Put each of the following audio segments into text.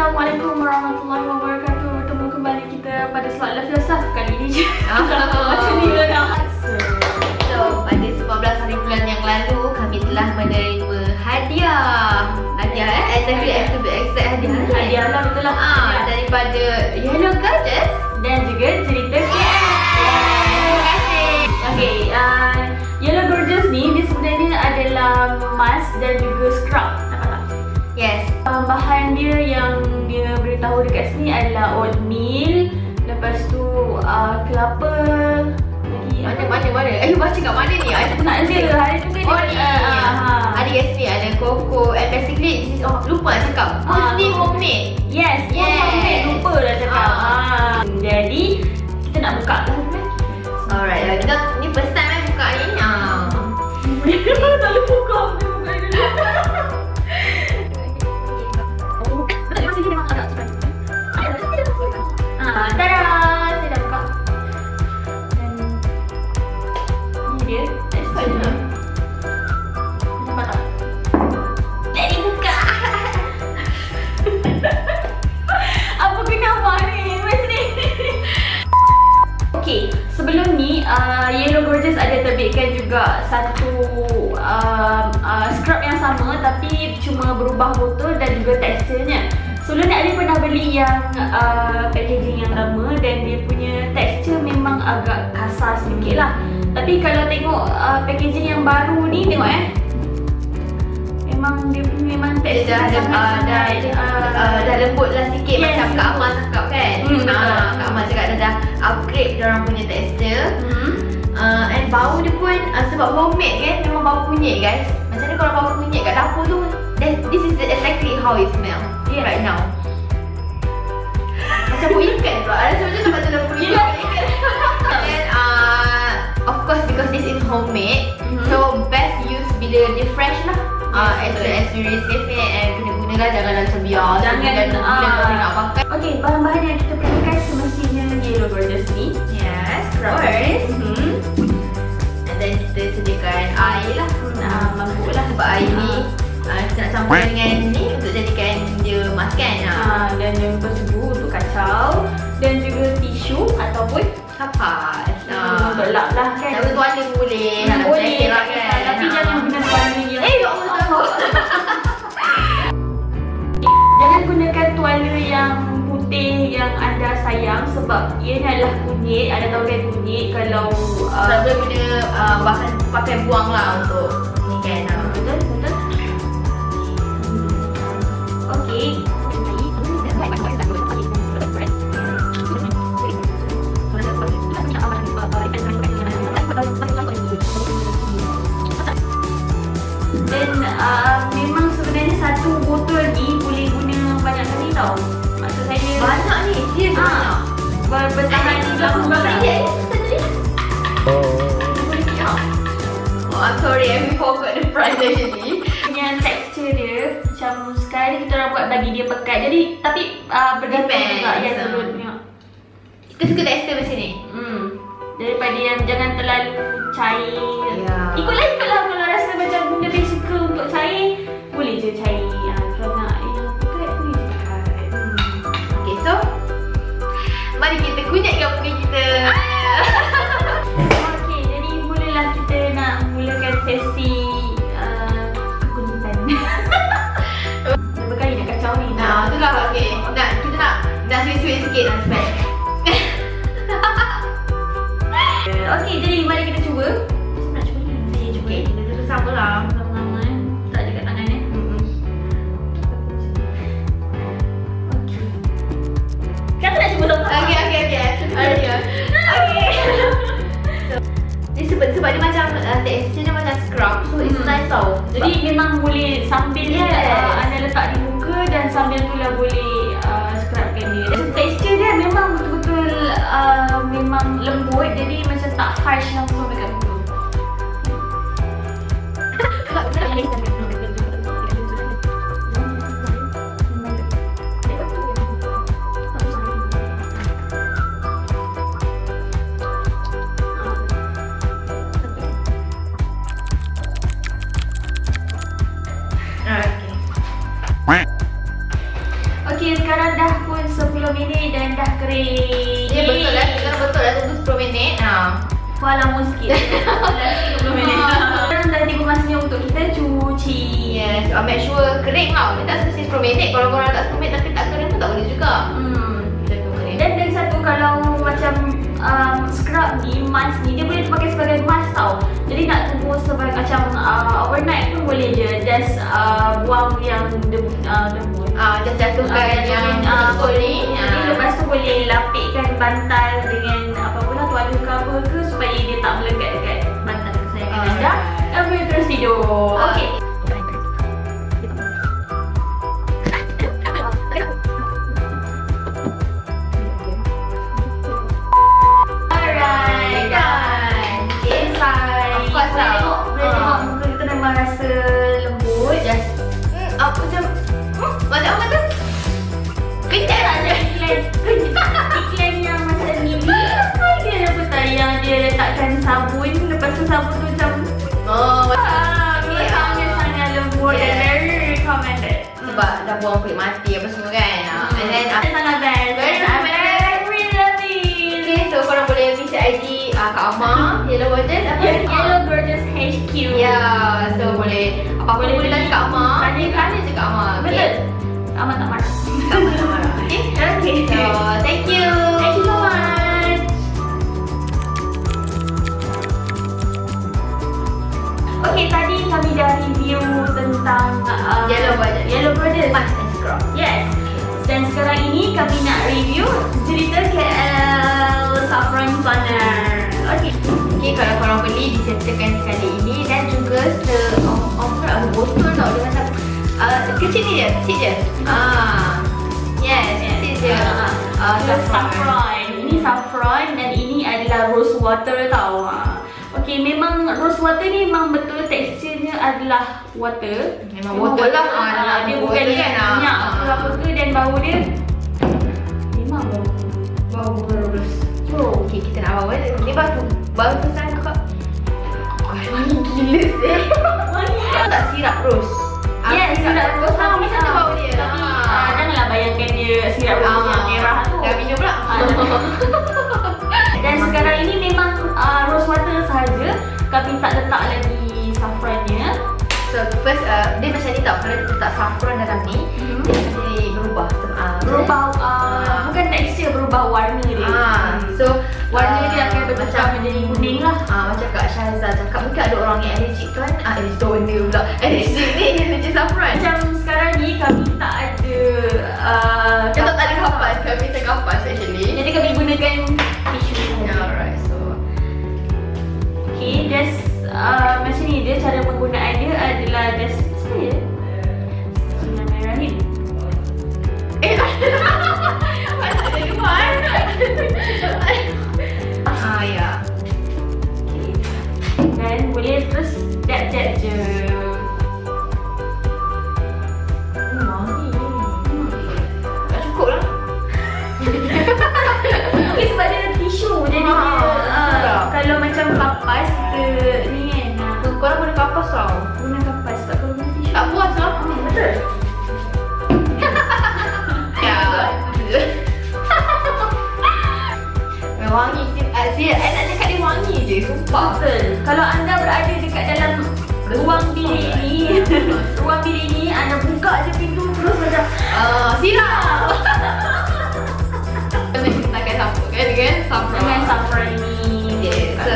Assalamualaikum warahmatullahi wabarakatuh Bertemu kembali kita pada slot Love Yourself kali ini je Macam ni lah nak So, pada 14 hari bulan yang lalu kami telah menerima hadiah. Hadiah eh? Exactly, yeah. to be exact hadiah. ni. Hadiah lah betul lah Ah, daripada Yellow Gorgeous. Dan juga cerita KL Terima kasih. Okay, uh, Yellow Gorgeous ni dia sebenarnya adalah mask dan juga scrub? Yes. Uh, bahan dia yang dia beritahu dekat sini adalah oatmeal Lepas tu uh, kelapa lagi Mana mana mana? Eh, baca kat mana ni? Ada Tak ada, hari tu kan Oh dia- ni. ah, ah. Ada sini ada koko. And basically, this is, oh, lupa cakap. Ah. Mostly homemade. Yes, yes. Yes. Homemade, juga satu um, uh, scrub yang sama tapi cuma berubah botol dan juga teksturnya. Sebelum ni Ali pernah beli yang uh, packaging yang lama dan dia punya tekstur memang agak kasar sedikit lah. Tapi kalau tengok uh, packaging yang baru ni tengok eh. Memang dia memang Dia tekstur dah ada uh, dah, sangat, uh, dah lembut lah sikit Yes. macam Kak Amal cakap kan. Hmm. Ah, Kak Amal cakap dia dah upgrade dia orang punya tekstur. Hmm. Uh, and bau dia pun uh, sebab homemade kan memang bau kunyit guys. Macam ni kalau bau kunyit kat dapur tu that, this is exactly how it smell Yes. right now. Macam bau ikan pula. Ada macam tempat tu dah bau ikan. And uh, of course because this is homemade, Mhm. so best use bila dia fresh lah. Uh, as soon as you receive it and kena gunalah jangan macam biar Jangan, ah. baru nak pakai. Okey, bahan-bahan yang kita perlukan semestinya Yellow Gorgeous ni. Yes, of course. Hmm. Then kita sediakan air lah. Nah, mangkuk lah. Sebab air ni uh, kita nak campur dengan ni untuk jadikan dia maskan. Uh, Ah, dan yang bersebu untuk kacau dan juga tisu ataupun kapas. uh, untuk lap lah kan. Boleh tuan dia boleh. Hmm, boleh lah kan. Tapi Ah. jangan guna tuala yang Eh, ya Allah tahu. Jangan gunakan tuala yang putih yang anda sayang sebab ia ni adalah kunyit. Anda tahu kan kalau uh, boleh guna uh, bahan pakai buang lah untuk ni kan. ah. betul betul. Okey. Dan uh, price actually. Punya tekstur dia macam sekarang ni kita orang buat bagi dia pekat. Jadi tapi uh, bergantung juga ya sebelum tengok. Kita suka tekstur macam ni. Hmm. Daripada yang jangan terlalu cair. Ya. Ikutlah ikutlah kalau rasa macam lebih suka untuk cair, boleh je cair. Ha, kalau nak yang pekat boleh je pekat. Hmm. Okay, so mari kita kunyitkan sikit lah spek. Okey, jadi mari kita cuba. Saya nak cuba ni. Saya cuba. Okay, kita terus sama lah. Sama-sama eh. Tak dekat tangan eh. Okey. Kata nak cuba sama. Okay, okay, okay. Okay. Okay. Ni sebab sebab dia macam uh, tekstur dia macam scrub, so it's Hmm. nice tau. Jadi memang boleh sambil Yes. uh, anda letak di muka dan sambil tu lah boleh uh, scrubkan dia. Dan tekstur dia memang betul-betul uh, memang lembut jadi macam tak harsh langsung dekat muka. 10 minit dan dah kering. Ya betul lah, sekarang betul lah tunggu 10 minit. Ha. Wah lama sikit. Dah 30 minit. Sekarang dah tiba masanya untuk kita cuci. Yes, uh, make sure kering tau. Dia tak mesti 10 minit. Kalau korang tak 10 minit tapi tak kering pun tak boleh juga. Hmm. Kita. Dan dari satu kalau macam um, scrub ni, mask ni, dia boleh dipakai sebagai mask tau. Jadi nak tunggu sebagai macam uh, overnight pun boleh je. Just uh, buang yang debu, uh, debu. Ah, jatuhkan Ah, yang ah, betul ni. Jadi Ah. lepas tu boleh lapikkan bantal dengan apa pula ke apa ke supaya dia tak melekat dekat bantal kesayangan Alright. anda. Dan boleh terus tidur. Okey. Sabun Lepas tu sabun tu macam Oh, ah, Okay, Sangat ah. sangat lembut Yeah. and very recommended sebab dah buang kulit mati apa semua kan. Ah, And then Dia sangat best Very And I'm recommended. very love it Okay, so korang boleh visit IG uh, Kak Amma, Yellow Watches apa? Yeah, Ah. Yellow Gorgeous HQ Ya, so boleh apa-apa Boleh tanya. Kak Amma. Tanya. Tanya je Kak Amma. Betul Amat tak marah tentang uh, Yellow Gorgeous. Yellow Gorgeous Mask and scrub. Yes. Dan sekarang ini kami nak review cerita KL Saffron Planner. Okay. Okay, kalau korang beli disertakan sekali ini dan juga se oh, oh, ada botol tau dia macam uh, kecil ni dia, kecil je. Ah. Yes, kecil je. Ah, Ah, Ini saffron. Ini saffron dan ini adalah rose water tau. Ah. Okay, memang rose water ni memang betul teksturnya adalah water. Memang water lah. Ah, Ah, dia water bukan kan, ah. minyak ke apa ke dan bau dia memang bau bau berus. Oh. Okay, kita nak bawa Ni baru baru pesan kakak. Wangi gila sih. Wangi tak sirap? Ah, Yes, sirap rose Ah, macam tu bau dia. Tapi ah, janganlah bayangkan dia sirap rose yang merah tu. Dah minum pula. Ah, Dan sekarang ini memang uh, rose water sahaja Kami tak letak lagi dia macam ni tau Kalau dia letak saffron dalam ni Mhm. Dia nanti berubah uh, Berubah, uh, bukan tekstur, berubah warna dia. Ah, so Warna ah, dia akan bertukar menjadi kuning. lah. Ah, macam Kak Syahzal cakap Mungkin ada orang yang allergic kan? Ah, Allergic toner pula. Allergic ni Allergic saffron. Macam sekarang ni kami tak ada uh, Kita tak ada kapas Kami tak kapas actually. Jadi kami gunakan tisu. Sahaja Alright so. Okay, just uh, macam ni dia cara penggunaan dia adalah just si I nak cakap dia wangi je Sumpah. Betul. Kalau anda berada dekat dalam ruang bilik ni, ruang bilik ni anda buka je pintu terus macam uh, Kita kan dengan ni. So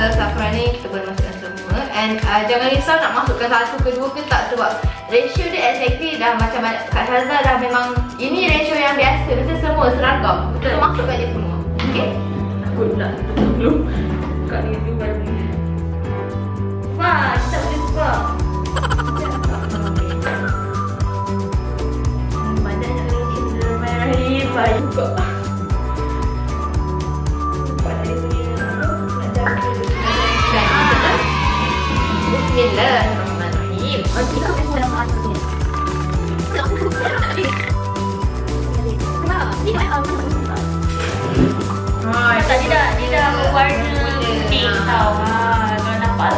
ni kita boleh masukkan semua. And uh, jangan risau nak masukkan satu ke dua ke tak Sebab ratio dia exactly dah macam Kak Syazal dah memang Ini ratio yang biasa Macam semua seragam. Betul. So masukkan je semua. Okay Takut pula tutup dulu. Ni tu baru warna pink tau. Ha, kalau nampak.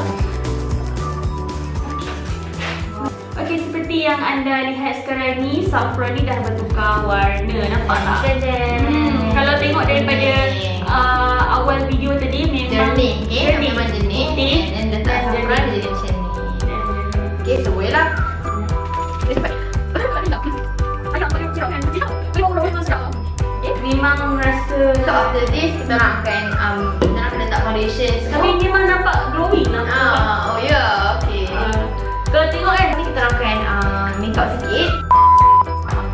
Okey, seperti yang anda lihat sekarang ni saffron ni dah bertukar warna nampak tak? Dan Hmm, kalau tengok daripada uh, awal video tadi memang jernih, okay? jernih. Memang jernih. Putih. And then letak Dan saffron jadi macam ni. Dan. Okay, sesuai lah. Memang rasa So after this, kita nak akan um, foundation. Tapi memang nampak glowing nampak. Ah, oh ya, yeah, okay. Uh, kalau tengok kan Nanti kita akan uh, make up sikit.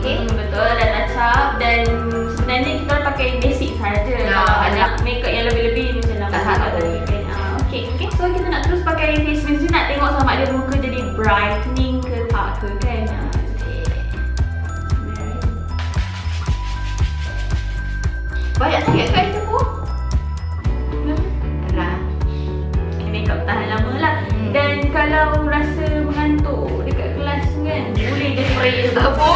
Okay. Hmm, betul dah touch up dan sebenarnya kita pakai basic saja. Ya, Kalau nak make up yang lebih-lebih macam lama Tak salah tadi kan. Ah, okay, okay. So kita nak terus pakai face mask ni nak tengok sama ada muka jadi brightening Apa?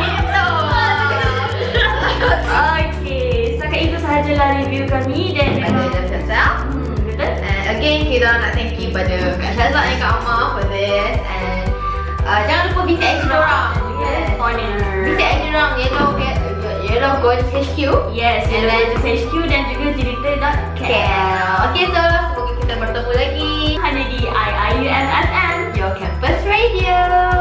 Itu. Okay. So kayak itu sahajalah review kami dan pada Shazza. Betul. Again kita nak thank you pada Kak Shazza dan Kak Amma for this and jangan lupa bintik kita orang. Corner. Bintik kita orang yellow get yellow gold HQ. Yes. Yellow HQ dan juga cerita dot cam. Okay so semoga kita bertemu lagi. Hanya di IIUMFM. Your campus radio.